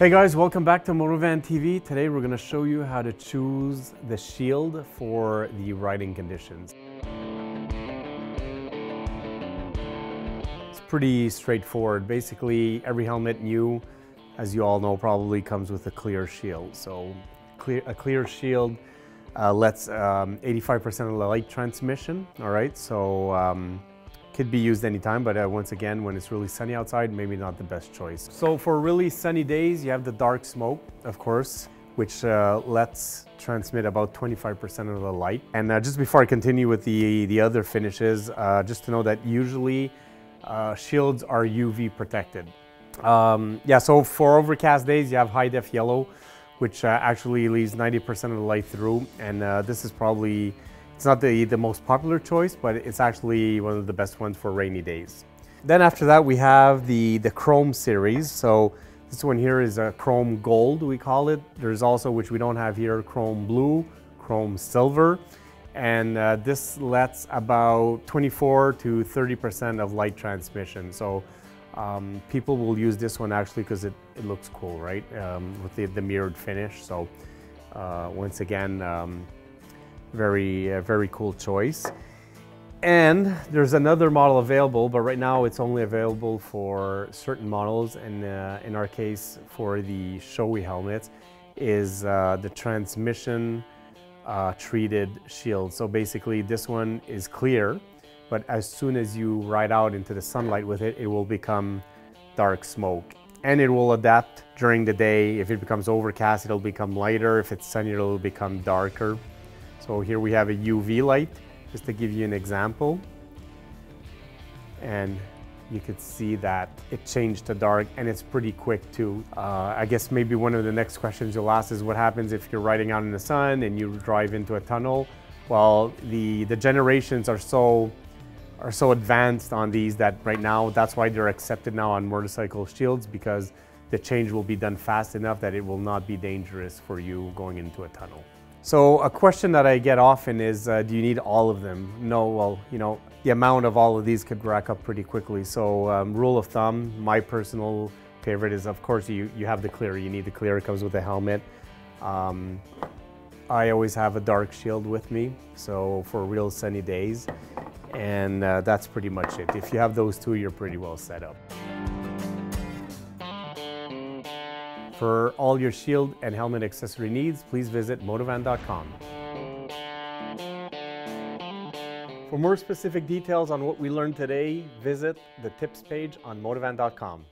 Hey guys, welcome back to Motovan TV. Today we're going to show you how to choose the shield for the riding conditions. It's pretty straightforward. Basically, every helmet new, as you all know, probably comes with a clear shield. So clear, a clear shield uh, lets 85% um, of the light transmission, all right? So um, could be used anytime, but uh, once again, when it's really sunny outside, maybe not the best choice. So for really sunny days, you have the dark smoke, of course, which uh, lets transmit about 25% of the light. And uh, just before I continue with the, the other finishes, uh, just to know that usually uh, shields are UV protected. Um, yeah, so for overcast days, you have high def yellow, which uh, actually leaves 90% of the light through. And this is probably it's not the, the most popular choice, but it's actually one of the best ones for rainy days. Then after that, we have the, the Chrome series. So this one here is a Chrome Gold, we call it. There's also, which we don't have here, Chrome Blue, Chrome Silver. And uh, this lets about 24 to 30% of light transmission. So um, people will use this one actually because it, it looks cool, right? Um, with the, the mirrored finish. So uh, once again, um, very, uh, very cool choice. And there's another model available, but right now it's only available for certain models. And uh, in our case, for the Shoei helmets, is uh, the transmission uh, treated shield. So basically this one is clear, but as soon as you ride out into the sunlight with it, it will become dark smoke. And it will adapt during the day. If it becomes overcast, it'll become lighter. If it's sunny, it'll become darker. So here we have a UV light, just to give you an example. And you could see that it changed to dark and it's pretty quick too. Uh, I guess maybe one of the next questions you'll ask is what happens if you're riding out in the sun and you drive into a tunnel? Well, the, the generations are so are so advanced on these that right now, that's why they're accepted now on motorcycle shields because the change will be done fast enough that it will not be dangerous for you going into a tunnel. So a question that I get often is, uh, do you need all of them? No, well, you know, the amount of all of these could rack up pretty quickly. So um, rule of thumb, my personal favorite is, of course, you, you have the clear. You need the clear, it comes with a helmet. Um, I always have a dark shield with me, so for real sunny days. And uh, that's pretty much it. If you have those two, you're pretty well set up. For all your shield and helmet accessory needs, please visit motovan.com. For more specific details on what we learned today, visit the tips page on motovan.com.